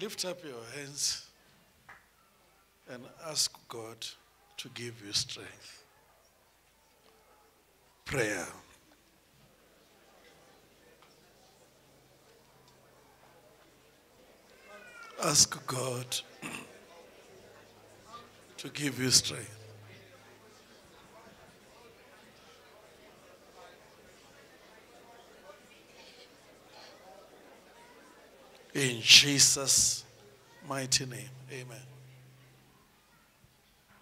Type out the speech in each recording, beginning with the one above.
Lift up your hands and ask God to give you strength. Prayer. Ask God to give you strength. In Jesus' mighty name, amen.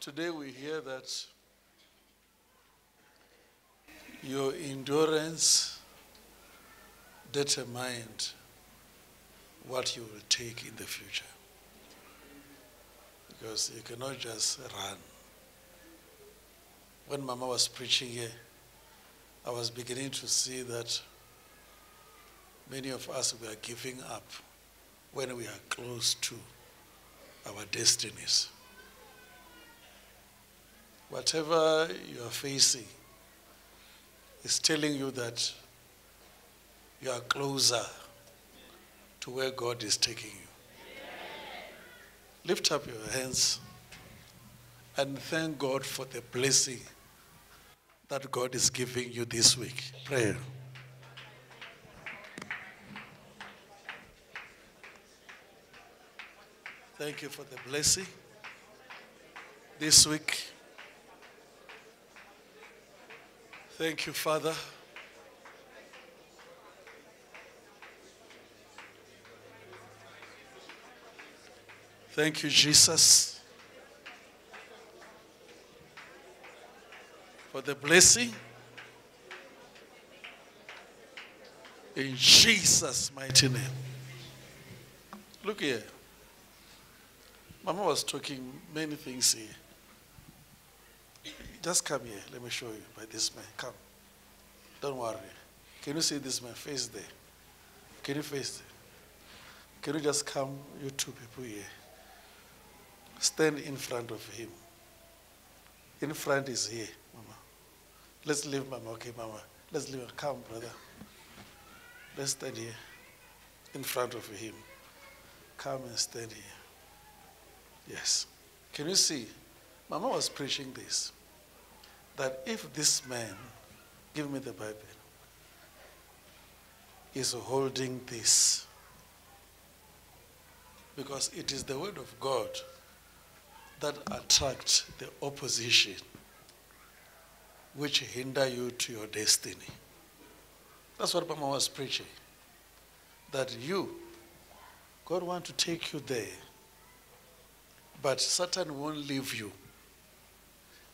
Today we hear that your endurance determined what you will take in the future. Because you cannot just run. When Mama was preaching here, I was beginning to see that many of us were giving up when we are close to our destinies. Whatever you are facing is telling you that you are closer to where God is taking you. Lift up your hands and thank God for the blessing that God is giving you this week. Prayer. Thank you for the blessing this week. Thank you, Father. Thank you, Jesus, for the blessing. In Jesus' mighty name. Look here. Mama was talking many things here. Just come here. Let me show you by this man. Come. Don't worry. Can you see this man face there? Can you face there? Can you just come, you two people here? Stand in front of him. In front is here, Mama. Let's leave Mama. Okay, Mama. Let's leave. Come, brother. Let's stand here in front of him. Come and stand here. Yes. Can you see? Mama was preaching this that if this man, give me the Bible, is holding this, because it is the word of God that attracts the opposition which hinder you to your destiny. That's what Mama was preaching. That you, God want to take you there, but Satan won't leave you.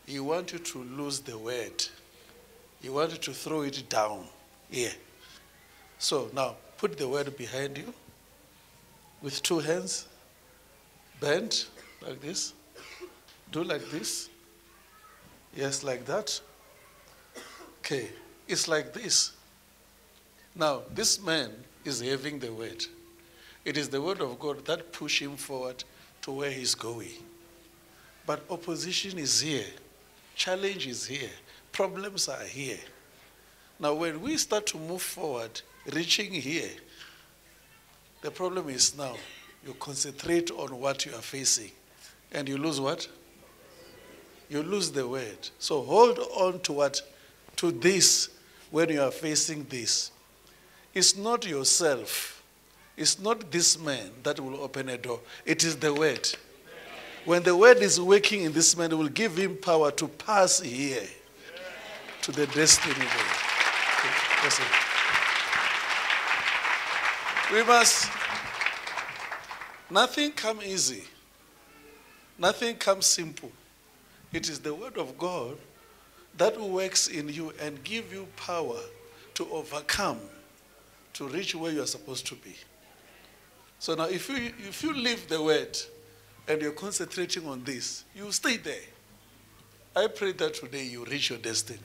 He wants you to lose the word. He wants you to throw it down Yeah. So now put the word behind you with two hands, bend like this. Do like this. Yes, like that. Okay, it's like this. Now, this man is having the word. It is the word of God that push him forward to where he's going. But opposition is here. Challenge is here. Problems are here. Now, when we start to move forward, reaching here, the problem is now you concentrate on what you are facing and you lose what? You lose the word. So hold on to what? To this when you are facing this. It's not yourself. It's not this man that will open a door. It is the word. When the word is working in this man, it will give him power to pass here to the destiny. We must, nothing come easy. Nothing comes simple. It is the word of God that works in you and give you power to overcome, to reach where you are supposed to be. So now if you if you leave the word and you're concentrating on this, you stay there. I pray that today you reach your destiny.